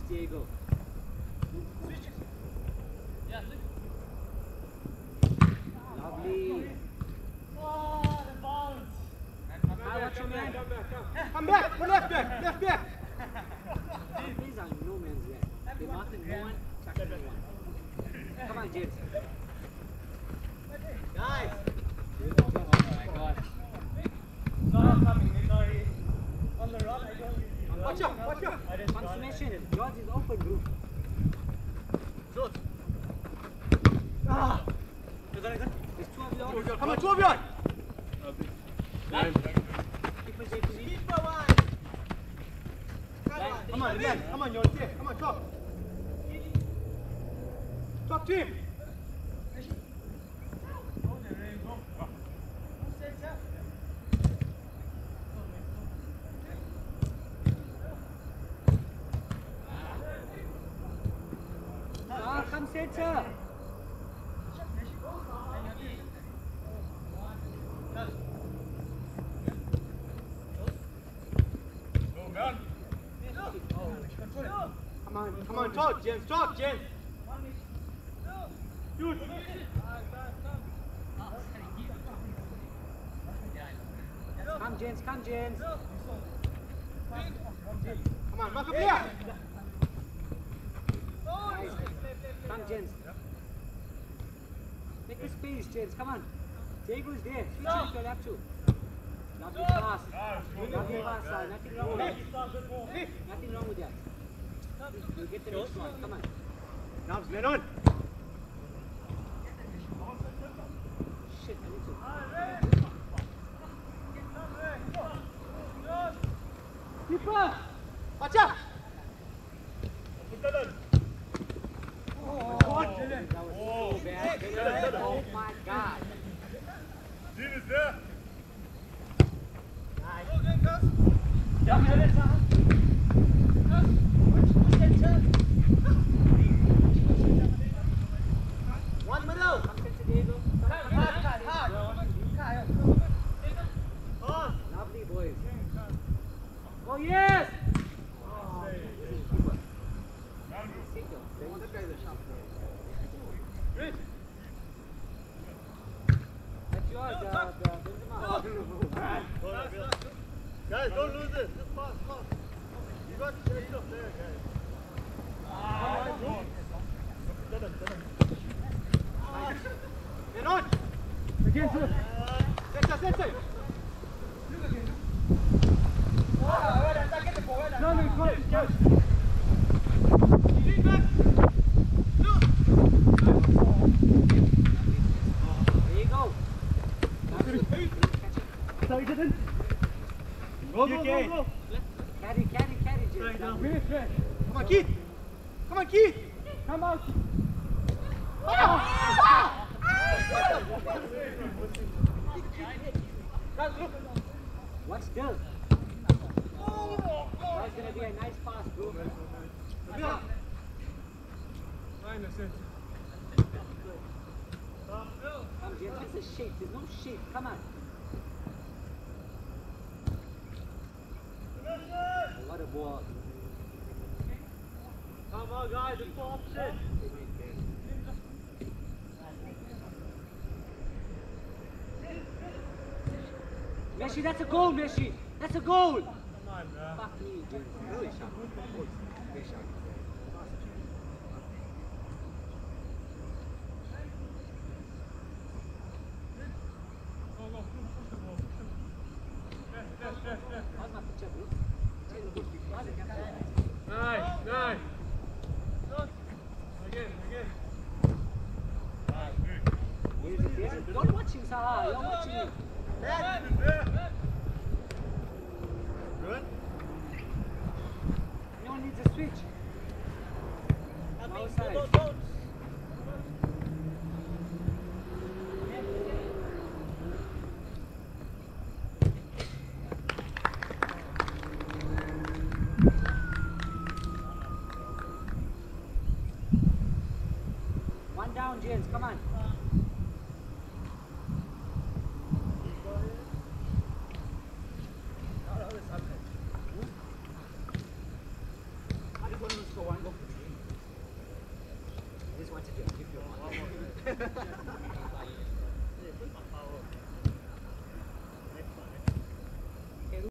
go. Lovely. Hi, watch your man. Come back, left back, left back. These are no man's land. They're marking one, tackling one. Come on, James. Guys. Oh my God. Watch out, watch out. Consummation. George is open, bro. Ah. There's two of you on. Come on, two of you on. Keep it safe. Come on, relax. Come on, you're safe. Come on, talk. Talk to him. Come center. Come on, come on, talk, James. Talk, James. Shoot. Come, James. Come, James. Come on, mark up here. James. Make the space, James. Come on. Diego's there. Switch no. if you have to. Lovely pass. Lovely pass, sir. Nothing wrong with that. Nothing wrong with that. You get the next one. Come on. Nams, man on. Shit, I need to. Keeper! Watch out. That was so bad. Oh my God. Boys. Oh yes! Oh, keeper. Sit down. That guy's a sharp That's yours, uh, the Benzema. Guys, don't lose it. Just pass, pass. You got to change up there, guys. Man on. Again, sir. Center, center. No, no, go, go. Lean back. There you go. So he didn't. Go, go, go, go. Carry, carry, carry, James. Come on, Keith. Come on, Keith. Come out. Watch still. That's gonna be a nice pass, bro. Yeah. Come, James. This is shape. There's no shape. Come on. What. Come on, guys. It's for option. Messi, that's a goal, Messi. That's a goal. Come on, bro. Fuck me, James. Really sharp. You're watching him. Good? No one needs a switch. One down, James. Come on.